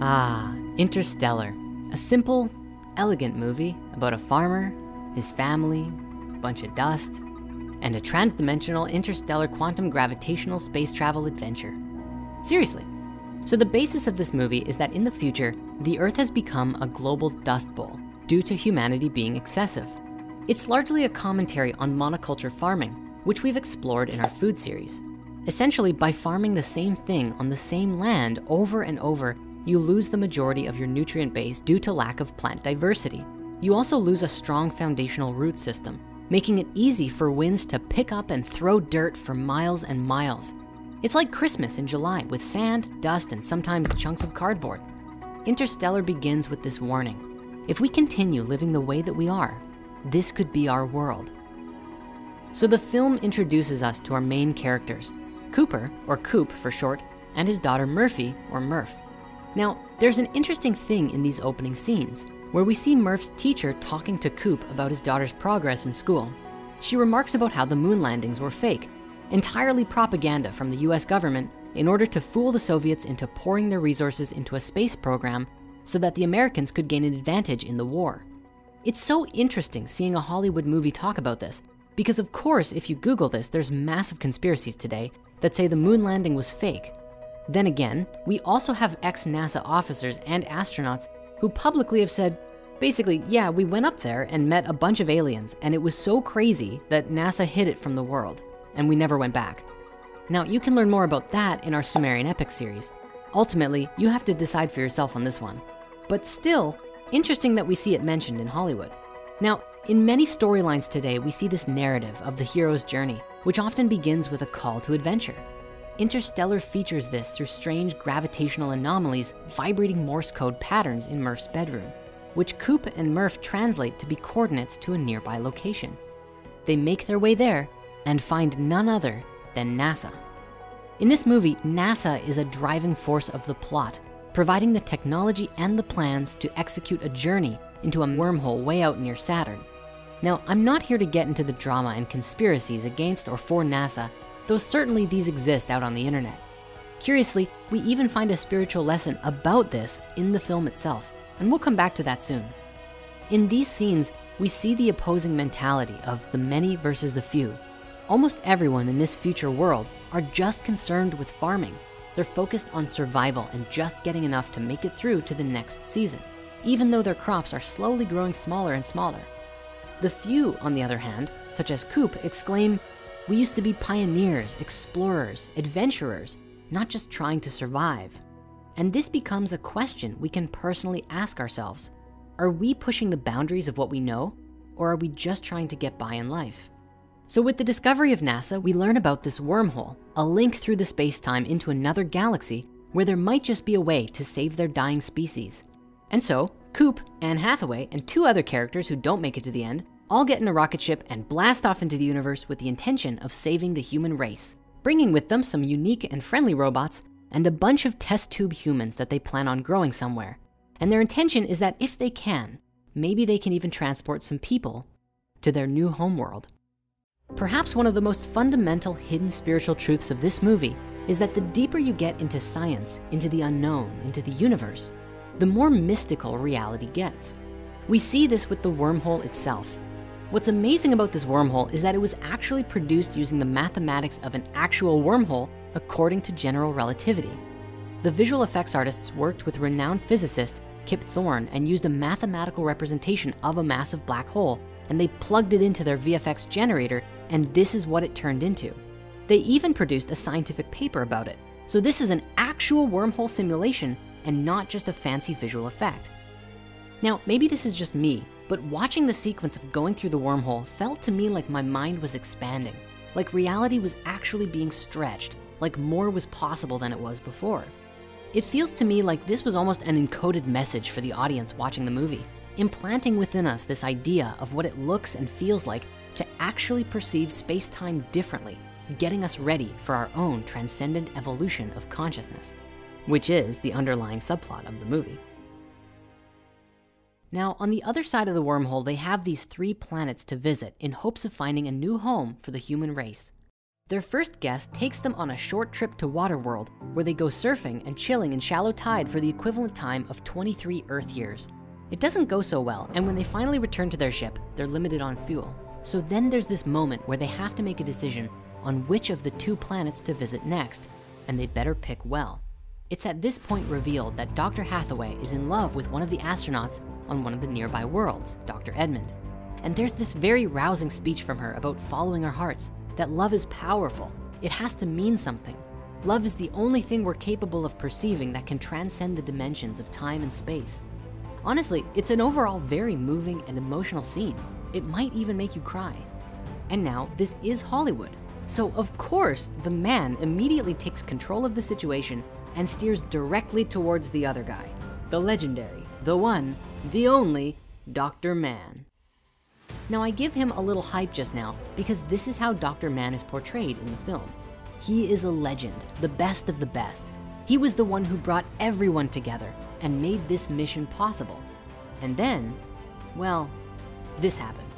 Ah, Interstellar. A simple, elegant movie about a farmer, his family, bunch of dust, and a transdimensional interstellar quantum gravitational space travel adventure. Seriously. So the basis of this movie is that in the future, the Earth has become a global dust bowl due to humanity being excessive. It's largely a commentary on monoculture farming, which we've explored in our food series. Essentially, by farming the same thing on the same land over and over, you lose the majority of your nutrient base due to lack of plant diversity. You also lose a strong foundational root system, making it easy for winds to pick up and throw dirt for miles and miles. It's like Christmas in July with sand, dust, and sometimes chunks of cardboard. Interstellar begins with this warning. If we continue living the way that we are, this could be our world. So the film introduces us to our main characters, Cooper, or Coop for short, and his daughter Murphy, or Murph. Now, there's an interesting thing in these opening scenes where we see Murph's teacher talking to Coop about his daughter's progress in school. She remarks about how the moon landings were fake, entirely propaganda from the US government in order to fool the Soviets into pouring their resources into a space program so that the Americans could gain an advantage in the war. It's so interesting seeing a Hollywood movie talk about this because of course, if you Google this, there's massive conspiracies today that say the moon landing was fake. Then again, we also have ex-NASA officers and astronauts who publicly have said, basically, yeah, we went up there and met a bunch of aliens and it was so crazy that NASA hid it from the world and we never went back. Now, you can learn more about that in our Sumerian Epic series. Ultimately, you have to decide for yourself on this one. But still, interesting that we see it mentioned in Hollywood. Now, in many storylines today, we see this narrative of the hero's journey, which often begins with a call to adventure. Interstellar features this through strange gravitational anomalies vibrating Morse code patterns in Murph's bedroom, which Coop and Murph translate to be coordinates to a nearby location. They make their way there and find none other than NASA. In this movie, NASA is a driving force of the plot, providing the technology and the plans to execute a journey into a wormhole way out near Saturn. Now, I'm not here to get into the drama and conspiracies against or for NASA, though certainly these exist out on the internet. Curiously, we even find a spiritual lesson about this in the film itself, and we'll come back to that soon. In these scenes, we see the opposing mentality of the many versus the few. Almost everyone in this future world are just concerned with farming. They're focused on survival and just getting enough to make it through to the next season, even though their crops are slowly growing smaller and smaller. The few, on the other hand, such as Coop, exclaim, we used to be pioneers, explorers, adventurers, not just trying to survive. And this becomes a question we can personally ask ourselves. Are we pushing the boundaries of what we know, or are we just trying to get by in life? So with the discovery of NASA, we learn about this wormhole, a link through the space-time into another galaxy where there might just be a way to save their dying species. And so Coop, Anne Hathaway, and two other characters who don't make it to the end all get in a rocket ship and blast off into the universe with the intention of saving the human race, bringing with them some unique and friendly robots and a bunch of test tube humans that they plan on growing somewhere. And their intention is that if they can, maybe they can even transport some people to their new homeworld. Perhaps one of the most fundamental hidden spiritual truths of this movie is that the deeper you get into science, into the unknown, into the universe, the more mystical reality gets. We see this with the wormhole itself. What's amazing about this wormhole is that it was actually produced using the mathematics of an actual wormhole according to general relativity. The visual effects artists worked with renowned physicist Kip Thorne and used a mathematical representation of a massive black hole and they plugged it into their VFX generator and this is what it turned into. They even produced a scientific paper about it. So this is an actual wormhole simulation and not just a fancy visual effect. Now, maybe this is just me, but watching the sequence of going through the wormhole felt to me like my mind was expanding, like reality was actually being stretched, like more was possible than it was before. It feels to me like this was almost an encoded message for the audience watching the movie, implanting within us this idea of what it looks and feels like to actually perceive space-time differently, getting us ready for our own transcendent evolution of consciousness which is the underlying subplot of the movie. Now, on the other side of the wormhole, they have these three planets to visit in hopes of finding a new home for the human race. Their first guest takes them on a short trip to Waterworld where they go surfing and chilling in shallow tide for the equivalent time of 23 Earth years. It doesn't go so well, and when they finally return to their ship, they're limited on fuel. So then there's this moment where they have to make a decision on which of the two planets to visit next, and they better pick well. It's at this point revealed that Dr. Hathaway is in love with one of the astronauts on one of the nearby worlds, Dr. Edmund. And there's this very rousing speech from her about following our hearts, that love is powerful. It has to mean something. Love is the only thing we're capable of perceiving that can transcend the dimensions of time and space. Honestly, it's an overall very moving and emotional scene. It might even make you cry. And now this is Hollywood. So of course, the man immediately takes control of the situation and steers directly towards the other guy, the legendary, the one, the only, Dr. Mann. Now I give him a little hype just now because this is how Dr. Mann is portrayed in the film. He is a legend, the best of the best. He was the one who brought everyone together and made this mission possible. And then, well, this happened.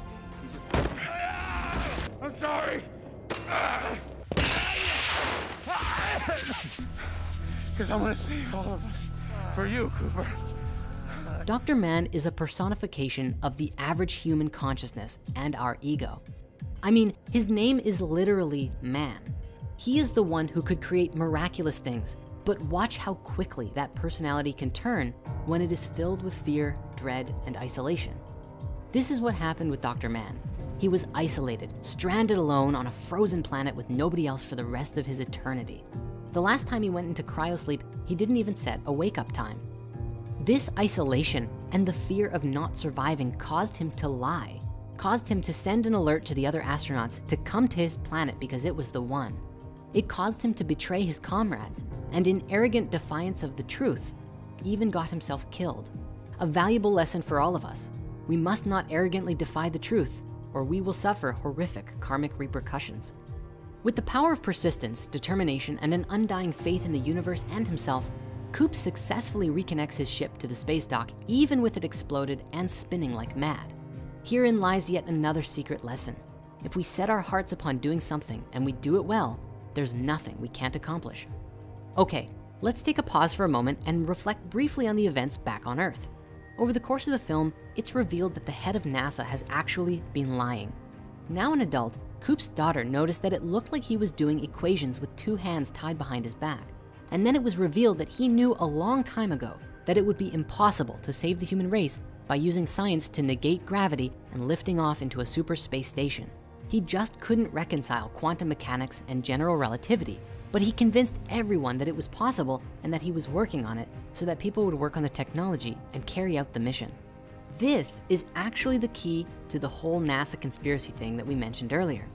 I'm sorry. Because I'm gonna save all of us. For you, Cooper. Dr. Mann is a personification of the average human consciousness and our ego. I mean, his name is literally man. He is the one who could create miraculous things, but watch how quickly that personality can turn when it is filled with fear, dread, and isolation. This is what happened with Dr. Mann. He was isolated, stranded alone on a frozen planet with nobody else for the rest of his eternity. The last time he went into cryosleep, he didn't even set a wake-up time. This isolation and the fear of not surviving caused him to lie, caused him to send an alert to the other astronauts to come to his planet because it was the one. It caused him to betray his comrades and in arrogant defiance of the truth, even got himself killed. A valuable lesson for all of us. We must not arrogantly defy the truth or we will suffer horrific karmic repercussions. With the power of persistence, determination, and an undying faith in the universe and himself, Coop successfully reconnects his ship to the space dock, even with it exploded and spinning like mad. Herein lies yet another secret lesson. If we set our hearts upon doing something and we do it well, there's nothing we can't accomplish. Okay, let's take a pause for a moment and reflect briefly on the events back on Earth. Over the course of the film, it's revealed that the head of NASA has actually been lying. Now an adult, Coop's daughter noticed that it looked like he was doing equations with two hands tied behind his back. And then it was revealed that he knew a long time ago that it would be impossible to save the human race by using science to negate gravity and lifting off into a super space station. He just couldn't reconcile quantum mechanics and general relativity, but he convinced everyone that it was possible and that he was working on it so that people would work on the technology and carry out the mission. This is actually the key to the whole NASA conspiracy thing that we mentioned earlier.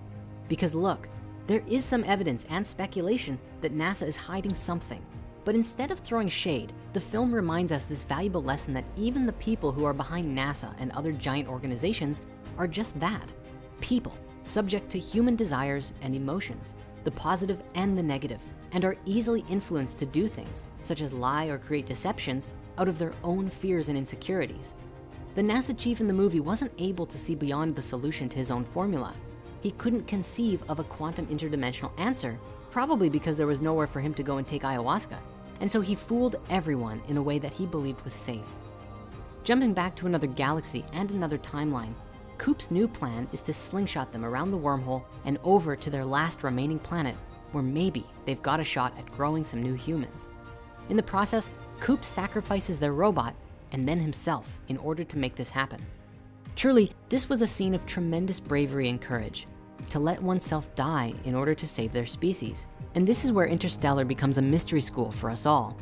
Because look, there is some evidence and speculation that NASA is hiding something. But instead of throwing shade, the film reminds us this valuable lesson that even the people who are behind NASA and other giant organizations are just that, people subject to human desires and emotions, the positive and the negative, and are easily influenced to do things, such as lie or create deceptions out of their own fears and insecurities. The NASA chief in the movie wasn't able to see beyond the solution to his own formula. He couldn't conceive of a quantum interdimensional answer, probably because there was nowhere for him to go and take ayahuasca. And so he fooled everyone in a way that he believed was safe. Jumping back to another galaxy and another timeline, Coop's new plan is to slingshot them around the wormhole and over to their last remaining planet where maybe they've got a shot at growing some new humans. In the process, Coop sacrifices their robot and then himself in order to make this happen. Truly, this was a scene of tremendous bravery and courage to let oneself die in order to save their species. And this is where Interstellar becomes a mystery school for us all.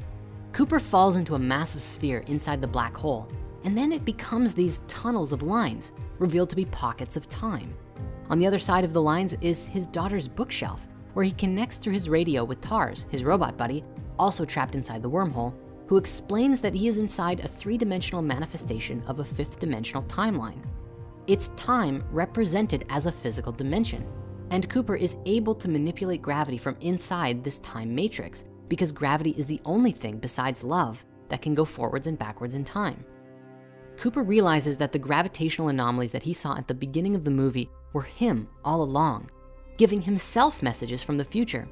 Cooper falls into a massive sphere inside the black hole and then it becomes these tunnels of lines, revealed to be pockets of time. On the other side of the lines is his daughter's bookshelf, where he connects through his radio with Tars, his robot buddy, also trapped inside the wormhole, who explains that he is inside a three-dimensional manifestation of a fifth dimensional timeline. It's time represented as a physical dimension, and Cooper is able to manipulate gravity from inside this time matrix because gravity is the only thing besides love that can go forwards and backwards in time. Cooper realizes that the gravitational anomalies that he saw at the beginning of the movie were him all along. giving himself messages from the future.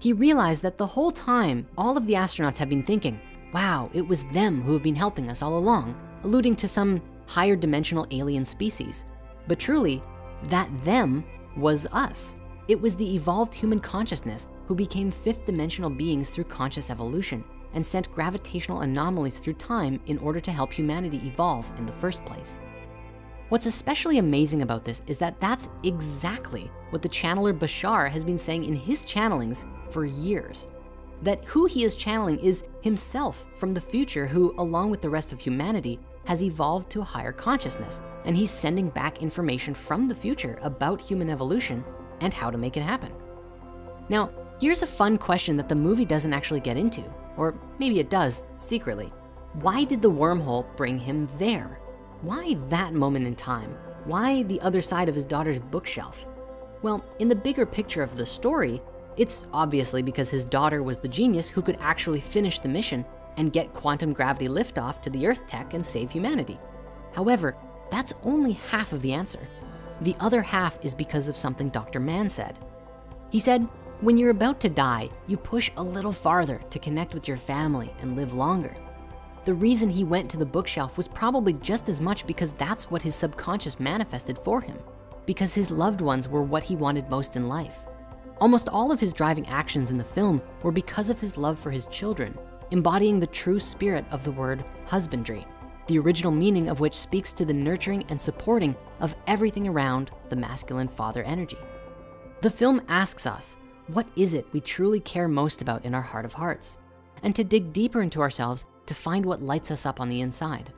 He realized that the whole time, all of the astronauts have been thinking, wow, it was them who have been helping us all along, alluding to some higher dimensional alien species. But truly, that them was us. It was the evolved human consciousness who became fifth dimensional beings through conscious evolution and sent gravitational anomalies through time in order to help humanity evolve in the first place. What's especially amazing about this is that that's exactly what the channeler Bashar has been saying in his channelings for years. That who he is channeling is himself from the future who, along with the rest of humanity, has evolved to a higher consciousness. And he's sending back information from the future about human evolution and how to make it happen. Now, here's a fun question that the movie doesn't actually get into, or maybe it does secretly. Why did the wormhole bring him there? Why that moment in time? Why the other side of his daughter's bookshelf? Well, in the bigger picture of the story, it's obviously because his daughter was the genius who could actually finish the mission and get quantum gravity liftoff to the Earth tech and save humanity. However, that's only half of the answer. The other half is because of something Dr. Mann said. He said, when you're about to die, you push a little farther to connect with your family and live longer. The reason he went to the bookshelf was probably just as much because that's what his subconscious manifested for him, because his loved ones were what he wanted most in life. Almost all of his driving actions in the film were because of his love for his children, embodying the true spirit of the word husbandry, the original meaning of which speaks to the nurturing and supporting of everything around the masculine father energy. The film asks us, what is it we truly care most about in our heart of hearts? And to dig deeper into ourselves to find what lights us up on the inside.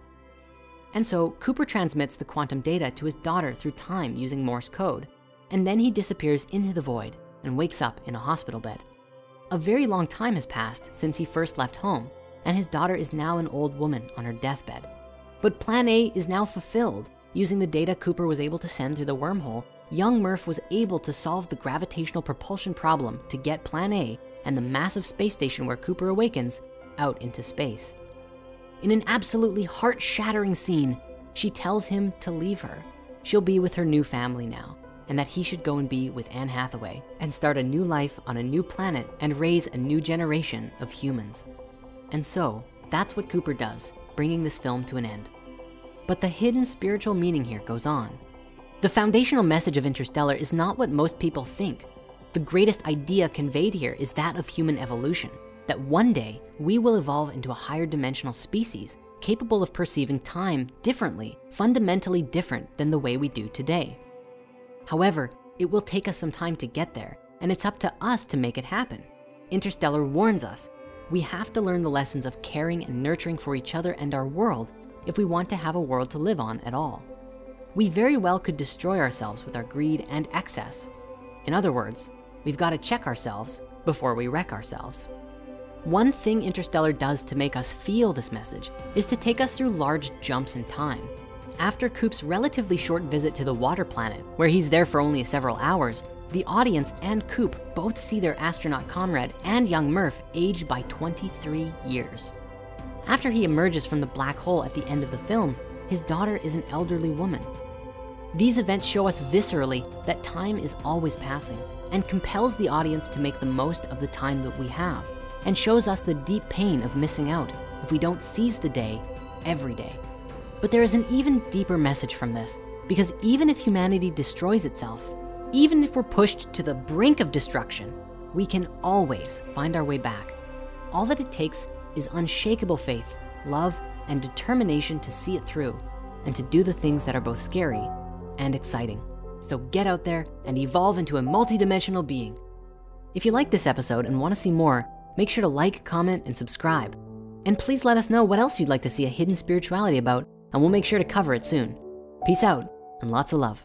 And so Cooper transmits the quantum data to his daughter through time using Morse code, and then he disappears into the void and wakes up in a hospital bed. A very long time has passed since he first left home, and his daughter is now an old woman on her deathbed. But plan A is now fulfilled. Using the data Cooper was able to send through the wormhole, young Murph was able to solve the gravitational propulsion problem to get plan A and the massive space station where Cooper awakens out into space. In an absolutely heart-shattering scene, she tells him to leave her. She'll be with her new family now, and that he should go and be with Anne Hathaway and start a new life on a new planet and raise a new generation of humans. And so, that's what Cooper does, bringing this film to an end. But the hidden spiritual meaning here goes on. The foundational message of Interstellar is not what most people think. The greatest idea conveyed here is that of human evolution that one day we will evolve into a higher dimensional species capable of perceiving time differently, fundamentally different than the way we do today. However, it will take us some time to get there, and it's up to us to make it happen. Interstellar warns us, we have to learn the lessons of caring and nurturing for each other and our world if we want to have a world to live on at all. We very well could destroy ourselves with our greed and excess. In other words, we've gotta check ourselves before we wreck ourselves. One thing Interstellar does to make us feel this message is to take us through large jumps in time. After Coop's relatively short visit to the water planet, where he's there for only several hours, the audience and Coop both see their astronaut comrade and young Murph age by 23 years. After he emerges from the black hole at the end of the film, his daughter is an elderly woman. These events show us viscerally that time is always passing and compels the audience to make the most of the time that we have and shows us the deep pain of missing out if we don't seize the day every day. But there is an even deeper message from this because even if humanity destroys itself, even if we're pushed to the brink of destruction, we can always find our way back. All that it takes is unshakable faith, love, and determination to see it through and to do the things that are both scary and exciting. So get out there and evolve into a multidimensional being. If you like this episode and wanna see more, Make sure to like, comment, and subscribe. And please let us know what else you'd like to see a hidden spirituality about, and we'll make sure to cover it soon. Peace out, and lots of love.